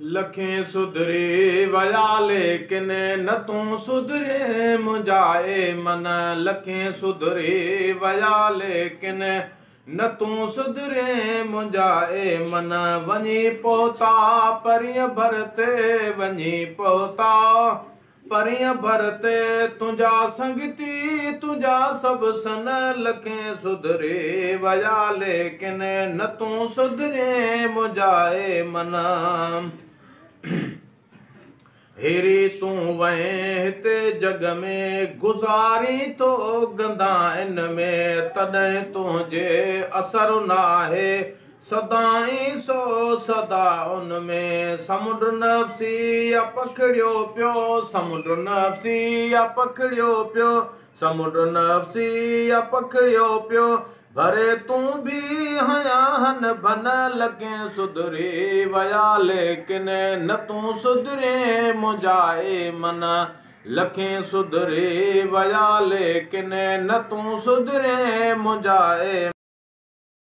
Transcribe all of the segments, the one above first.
لکين سڌري ويا ليڪن نه تون سڌري منهنجائي من. لکين سڌري ويا ليڪن نه تون سڌري منهنجائي من. وڃي پهتا پريئن ڀرتي وڃي پهتا پريئن ڀرتي. تنهنجا سنگتي تنهنجا سڀ سن. لکين سڌري ويا ليڪن نه تون سڌري منهنجائي من هيري تون وئي هتي جڳ ۾ گذاري ٿو گندا ان ۾ تڏهن تنهنجي اثر ناهي پکڙيو پيو سمنڊ نفسي يا پکڙيو پيو سمنڊ لڳي سڌري ويا ليڪن نه تون سڌري منهنجائي من لکين سڌري نه تون سڌري منهنجائي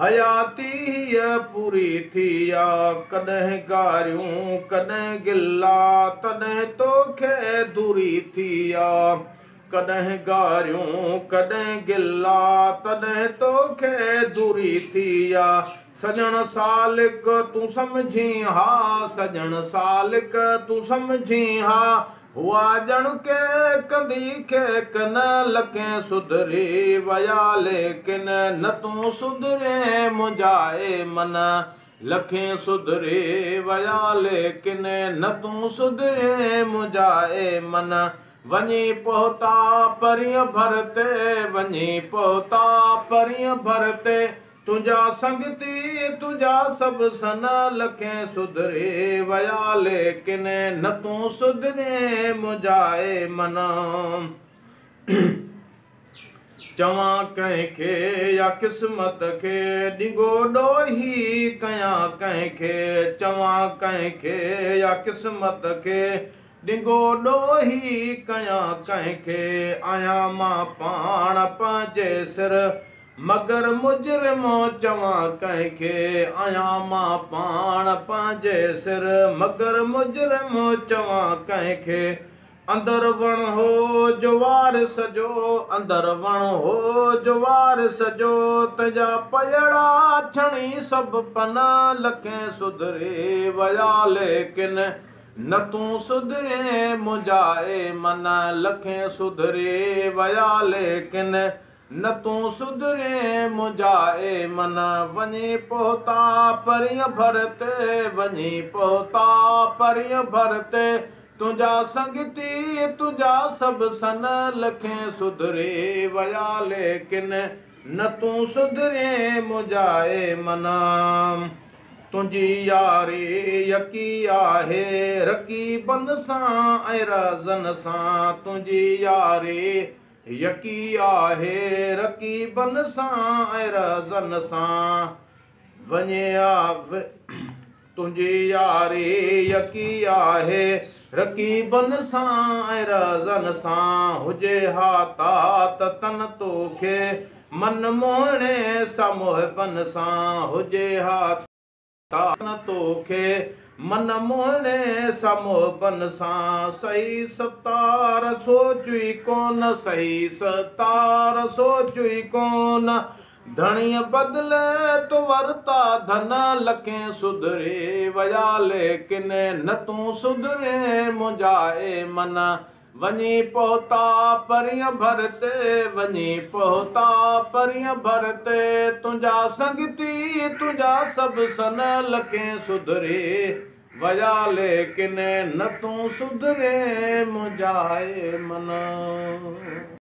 हयाती पूरी थी आ कॾहिं गारियूं कॾहिं गिला तॾहिं तोखे दूरी थी आ कॾहिं गारियूं कॾहिं गिला तॾहिं तोखे दूरी थी आ सजण सालिक तूं सम्झी हा, सजण सालिक तूं सम्झी हा हुआ ॼण के कंदी के कन लखें सुधरे वया लेकिन न तूं सुधरे मुंहिंजाए मन लखें सुधरे वया लेकिन न तूं सुधरे मुंहिंजाए मन वञी पहुता परीअं भरते वञी पहुता परीअं भरते تنهنجا سنگتي تنهنجا سڀ سن لکين سڌري ويا ليڪن نه تون سڌري منهنجائي من. چوان ڪنهن کي يا قسمت کي ڏگو ڏوهي ڪيان ڪنهن کي. چوان ڪنهن کي يا قسمت کي ڏگو ڏوهي ڪيان ڪنهن کي. آهيان مان پاڻ پنهنجي سر مگر مجرمو چوان ڪنهن کي آهيان مان پاڻ پنهنجي سر. مگر مجرمو چوان ڪنهن کي اندر وڻ هو جوار سڄو اندر وڻ هو جوار سڄو تنهنجا پيڙا ڇڻي سڀ پن لکين سڌري ويا ليڪن نه تون سڌري منهنجائي من لکين سڌري ويا ليڪن نه تون سڌري منهنجائي من وڃي پهتا پهتا ڀرتي تنهنجا سنگتي تنهنجا سڀ سن لکين سڌري ويا ليڪن نه تون سڌري منهنجائي من. تنهنجي ياري يڪي آهي رڪيبن سان ۽ رزن سان. تنهنجي ياري يڪي آهي رڪيبن سان ۽ رزن سان وڃي آ تنهنجي ياري يڪي آهي رڪيبن سان ۽ رزن سان هجي ها تات تن توکي من موهڻي سموهبن سان هجي ها تان توکي मन मोहणे समोहबन सां सही सतार सोचुई कोन, सही सतार सोचुई कोन। धणीअ बदिले तूं वरता धन, लखें सुधरे, वया लेकिन न तूं सुधरे मुंहिंजाए मन। वञी पहुता परीअं भरते वञी पहुता परीअं भरते। तुंहिंजा संगती तुंहिंजा सभु सन, लखें सुधरे। वया लेकिन न तूं सुधरे मुंहिंजाए मन